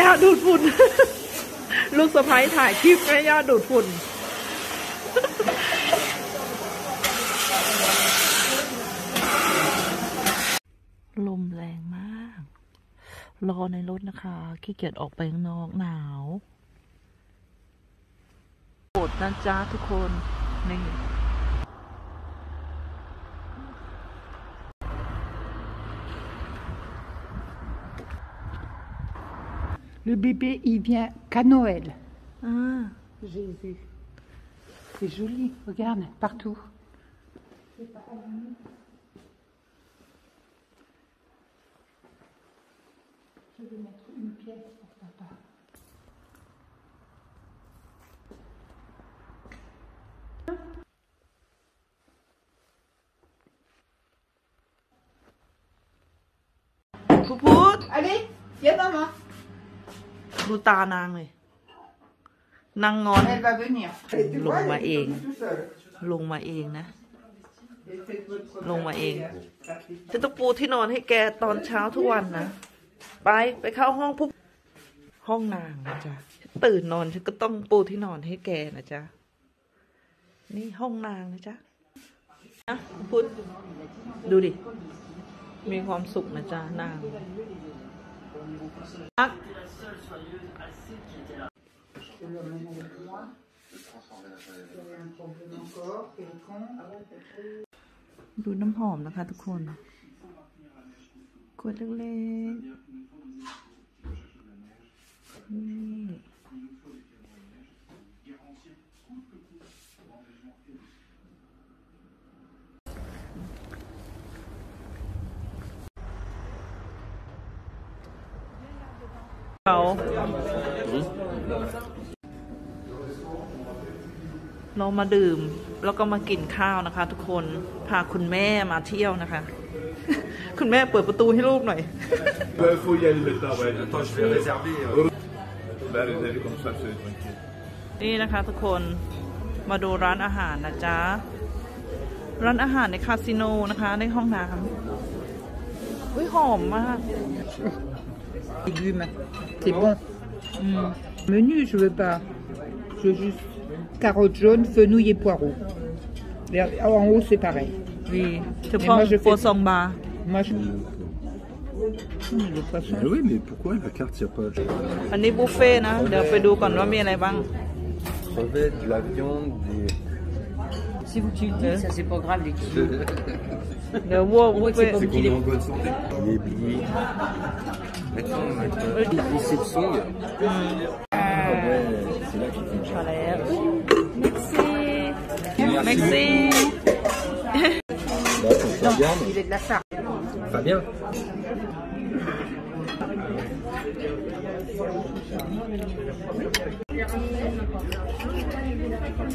ย่าดูดฝุ่น ลูกสะพ้ายถ่ายคลิปแม่ย่าดูดฝุ่น ลมแรงมาก รอในรถนะคะ ขี้เกียจออกไปข้างนอกหนาวโอดนะจ๊ะทุกคน นี่ Le bébé, il vient qu'à Noël. อ่า Jésus. C'est joli, regarde, partout. Je vais mettre une pièce pour papa. Allez, viens maman. ดูตานางเลย นางงอน Elle va venir. ลงมาเอง ลงมาเองนะ ลงมาเอง จะต้องปูที่นอนให้แกตอนเช้าทุกวันนะ ไปไปเข้าห้องปุ๊บห้องนางนะจ๊ะตื่นนอนฉันก็ต้องปูที่นอนให้แกนะจ๊ะ นี่ห้องนางนะจ๊ะนะพุทธดูดิ มีความสุขนะจ๊ะนางอัก ดูน้ำหอมนะคะทุกคนขวดเล็กๆ เขาเรามาดื่มแล้วก็มากินข้าวนะคะ ทุกคนพาคุณแม่มาเที่ยวนะคะ คุณแม่เปิดประตูให้ลูกหน่อย Il faut y aller maintenant, ouais. Attends, je vais réserver. Bah, réserver comme ça, c'est tranquille. นี่นะคะทุกคนมาดูร้านอาหารนะจ๊ะ ร้านอาหารในคาสิโนนะคะ ในห้องน้ำอุ้ยหอมมาก Légumes, c'est bon. Hmm. Menu, je veux pas. Je veux juste carottes jaunes, fenouil et poireaux. Et En haut, c'est pareil. ดีเฉพาะ moi, je โฟ fais- ซองบาร์ Moi, je. Hum, Le poisson. oui, mais pourquoi la carte, il n'y a pas de อันนี้บุฟเฟ่ต์นะเดี๋ยวไปดูก่อนว่ามีอะไรบ้าง crevettes, de la viande, des... Si vous cultivez, ça c'est pas grave les kilos. เดี๋ยววัวบุฟเฟ่ต์ C'est qu'on est en bonne santé. Les billets. Attends, attends. Les Samsung. Ah ouais, c'est là qu'il faut มาแล้วเม็กซี่ Là, quand tu regardes, Il est de la sarre. Fabien.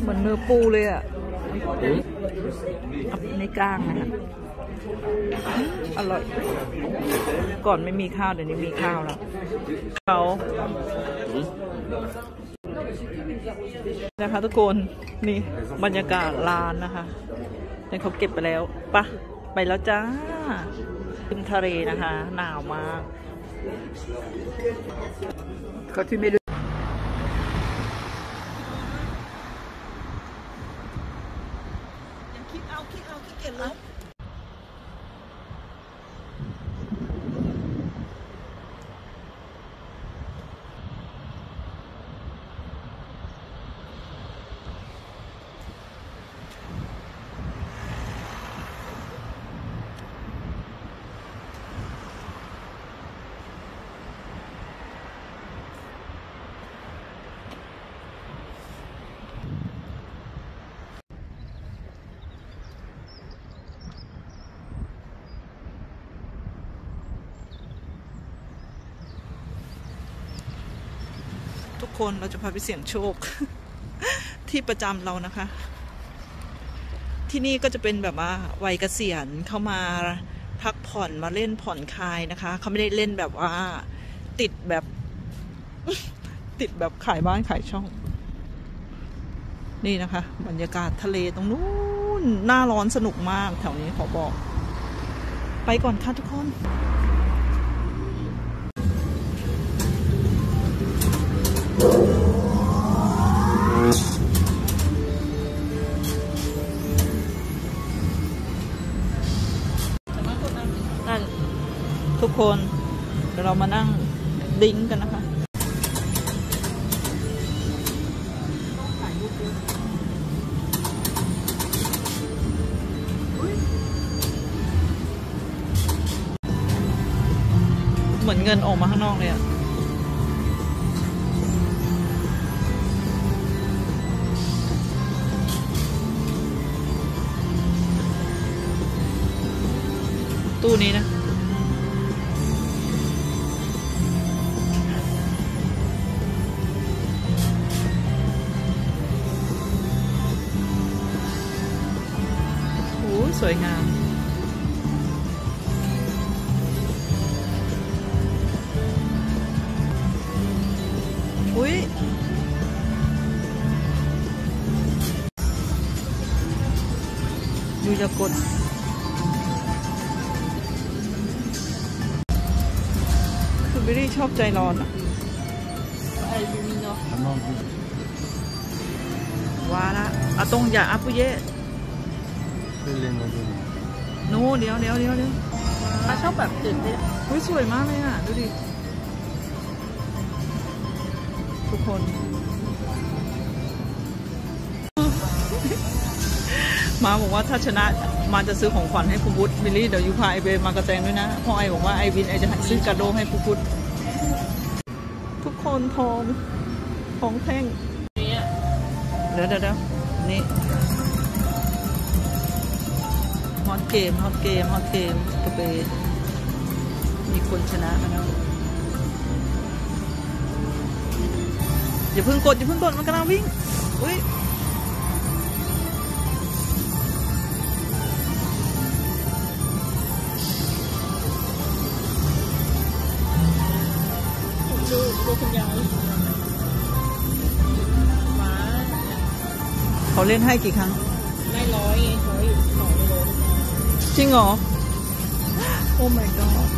เหมือน เนื้อปูเลยอะในกลางนะฮะอร่อย ก่อนไม่มีข้าวเดี๋ยวนี้มีข้าวแล้วเขานะคะทุกคนนี่บรรยากาศร้านนะคะเนี่เขาเก็บไปแล้วปะไปแล้วจ้าขึ้นทะเลนะคะ หนาวมาก Quand tu mets le. คิดเอาคิดเอาคิดเก็บลบทุก คนเราจะพาไปเสี่ยงโชค ที่ประจำเรานะคะ ที่นี่ก็จะเป็นแบบว่าวัยเกษียณเข้ามาพักผ่อนมาเล่นผ่อนคลายนะคะ เขาไม่ได้เล่นแบบว่า ติดแบบ ติดแบบขายบ้านขายช่อง นี่นะคะ บรรยากาศทะเลตรงนู้นหน้าร้อนสนุกมากแถวนี้ขอบอก ไปก่อนค่ะทุกคน นั่นทุกคนเดี๋ยวเรามานั่งดิ้งกันนะคะเหมือนเงินออกมาข้างนอกเลยอะ ตู้นี้นะโอ้สวยงามอุ้ยดูจะกด คือไม่ได้ชอบใจร้อนอะว้าละอะตรงอย่าอัปปุเย่โน้เดี๋ยวเดี๋ยวเดี๋ยวเดี๋ยวป้าชอบแบบตื่นเต้นอุ้ยสวยมากเลยอะ ดูดิ ทุกคน มาบอกว่าถ้าชนะมาจะซื้อของขวัญให้คุณวุฒิบิลลี่เดี๋ยวยูพาไอเบมากระแตงด้วยนะเพราะไอบอกว่าไอวินไอจะซื้อกระโดงให้คุณวุฒิทุกคนทองทองแท่งเดี๋ยวเดี๋ยวเดี๋ยวนี่ฮอตเกมฮอตเกมฮอตเกมกระเบมีคนชนะนะอย่าเพิ่งกดอย่าเพิ่งกดมันกำลังวิ่งอุ้ย เขาเล่นให้กี่ครั้ง ได้ร้อยไงร้อยอยู่สองกิโลจริงเหรอ โอ้ my god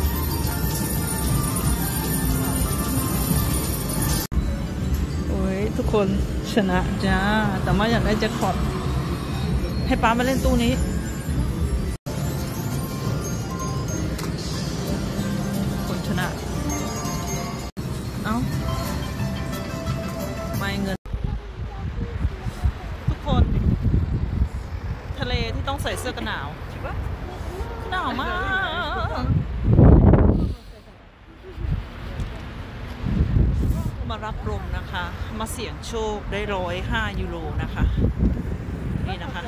โอ้ย ทุกคนชนะจ้า แต่ว่าอยากได้แจ็คพอตให้ป้ามาเล่นตู้นี้คน มนะคะ มาเสี่ยงโชคได้ร้อยห้ายูโรนะคะ นี่นะคะ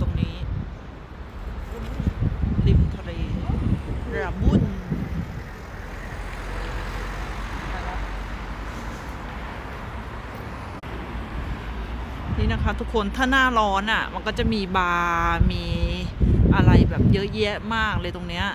ตรงนี้ ริมทะเลระบุนนี่นะคะทุกคนถ้าหน้าร้อนอะ มันก็จะมีบาร์มีอะไรแบบเยอะแยะมากเลยตรงเนี้ย